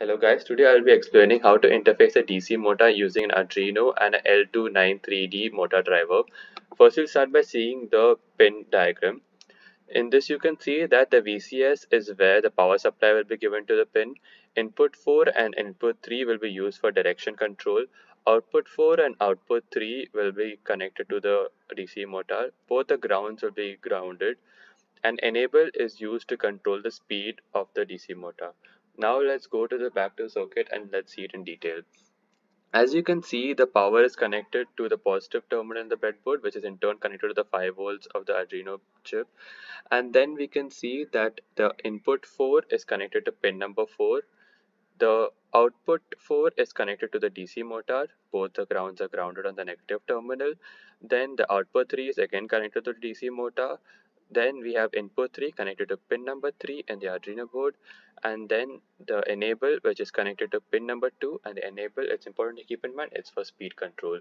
Hello guys, today I'll be explaining how to interface a DC motor using an Arduino and a L293D motor driver. First we'll start by seeing the pin diagram. In this you can see that the VCS is where the power supply will be given to the pin. Input 4 and input 3 will be used for direction control. Output 4 and output 3 will be connected to the DC motor. Both the grounds will be grounded. And enable is used to control the speed of the DC motor. Now let's go to the back to circuit and let's see it in detail. As you can see, the power is connected to the positive terminal in the breadboard, which is in turn connected to the 5 volts of the Arduino chip. And then we can see that the input 4 is connected to pin number 4. The output 4 is connected to the DC motor. Both the grounds are grounded on the negative terminal. Then the output 3 is again connected to the DC motor. Then we have input 3 connected to pin number 3 in the Arduino board and then the enable which is connected to pin number 2 and the enable it's important to keep in mind it's for speed control.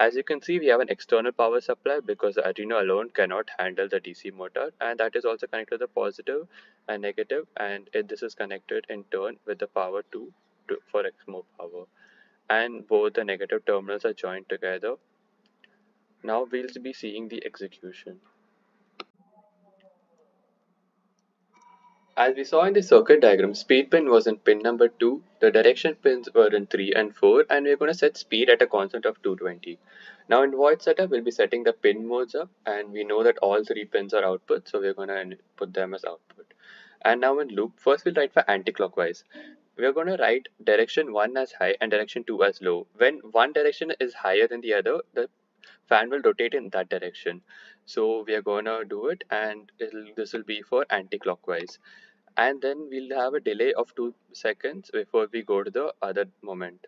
As you can see we have an external power supply because the Arduino alone cannot handle the DC motor and that is also connected to the positive and negative and it, this is connected in turn with the power 2 to, for more power and both the negative terminals are joined together. Now we'll be seeing the execution. As we saw in the circuit diagram, speed pin was in pin number 2, the direction pins were in 3 and 4 and we're going to set speed at a constant of 220. Now in void setup, we'll be setting the pin modes up and we know that all three pins are output so we're going to put them as output. And now in loop, first we'll write for anti-clockwise. We're going to write direction 1 as high and direction 2 as low. When one direction is higher than the other, the fan will rotate in that direction. So we are gonna do it and this will be for anti-clockwise. And then we'll have a delay of two seconds before we go to the other moment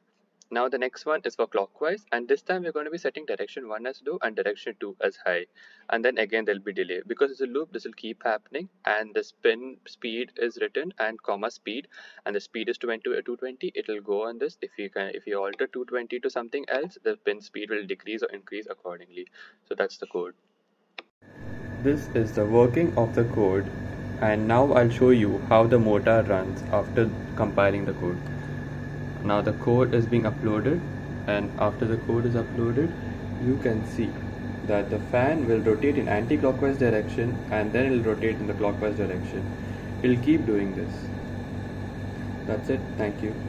now the next one is for clockwise and this time we're going to be setting direction 1 as low and direction 2 as high. And then again there'll be delay. Because it's a loop this will keep happening and the spin speed is written and comma speed and the speed is uh, 220 it will go on this. If you can if you alter 220 to something else the pin speed will decrease or increase accordingly. So that's the code. This is the working of the code and now I'll show you how the motor runs after compiling the code now the code is being uploaded and after the code is uploaded you can see that the fan will rotate in anti-clockwise direction and then it will rotate in the clockwise direction. It will keep doing this. That's it. Thank you